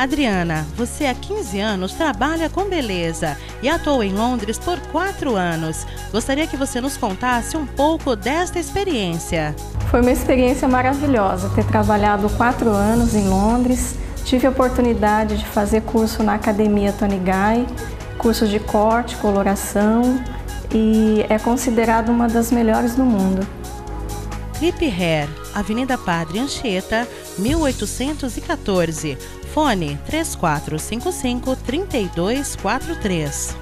Adriana, você há 15 anos trabalha com beleza e atuou em Londres por 4 anos. Gostaria que você nos contasse um pouco desta experiência. Foi uma experiência maravilhosa ter trabalhado 4 anos em Londres. Tive a oportunidade de fazer curso na Academia Tony Guy, curso de corte, coloração e é considerado uma das melhores do mundo. Clip Hair, Avenida Padre Anchieta, 1814. Fone 3455 3243.